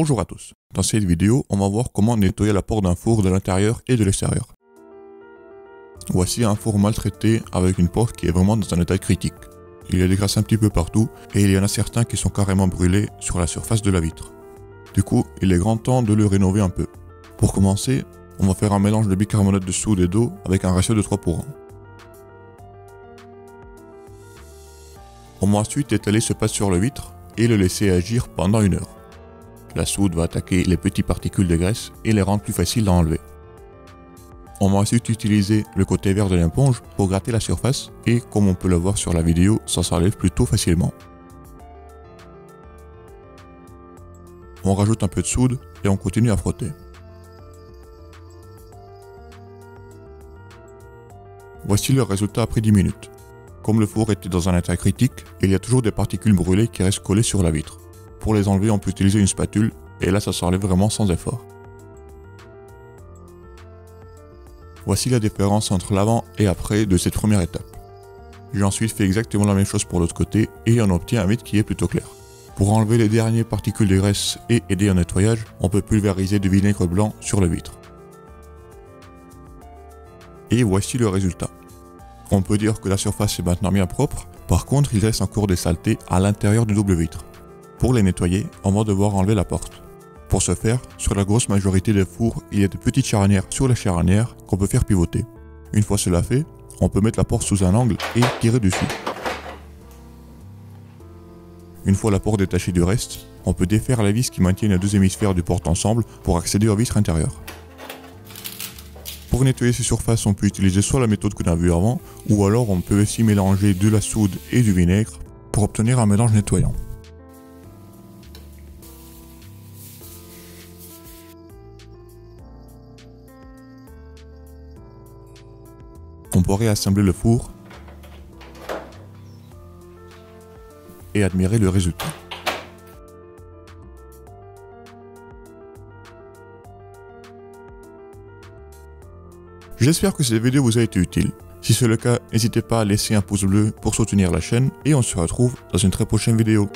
Bonjour à tous. Dans cette vidéo, on va voir comment nettoyer la porte d'un four de l'intérieur et de l'extérieur. Voici un four maltraité avec une porte qui est vraiment dans un état critique. Il y a des grasses un petit peu partout et il y en a certains qui sont carrément brûlés sur la surface de la vitre. Du coup, il est grand temps de le rénover un peu. Pour commencer, on va faire un mélange de bicarbonate de soude et d'eau avec un ratio de 3 pour 1. On va ensuite étaler ce pâte sur le vitre et le laisser agir pendant une heure. La soude va attaquer les petites particules de graisse et les rendre plus faciles à enlever. On va ensuite utiliser le côté vert de l'éponge pour gratter la surface et comme on peut le voir sur la vidéo, ça s'enlève plutôt facilement. On rajoute un peu de soude et on continue à frotter. Voici le résultat après 10 minutes. Comme le four était dans un état critique, il y a toujours des particules brûlées qui restent collées sur la vitre. Pour les enlever, on peut utiliser une spatule, et là ça s'enlève vraiment sans effort. Voici la différence entre l'avant et après de cette première étape. J'ai ensuite fait exactement la même chose pour l'autre côté et on obtient un vide qui est plutôt clair. Pour enlever les dernières particules de graisse et aider au nettoyage, on peut pulvériser du vinaigre blanc sur le vitre. Et voici le résultat. On peut dire que la surface est maintenant bien propre, par contre il reste encore des saletés à l'intérieur du double vitre. Pour les nettoyer, on va devoir enlever la porte. Pour ce faire, sur la grosse majorité des fours, il y a de petites charnières sur les charnières qu'on peut faire pivoter. Une fois cela fait, on peut mettre la porte sous un angle et tirer dessus. Une fois la porte détachée du reste, on peut défaire la vis qui maintient les deux hémisphères du porte ensemble pour accéder aux vitres intérieures. Pour nettoyer ces surfaces, on peut utiliser soit la méthode qu'on a vue avant, ou alors on peut aussi mélanger de la soude et du vinaigre pour obtenir un mélange nettoyant. On pourrait assembler le four et admirer le résultat. J'espère que cette vidéo vous a été utile. Si c'est le cas, n'hésitez pas à laisser un pouce bleu pour soutenir la chaîne et on se retrouve dans une très prochaine vidéo.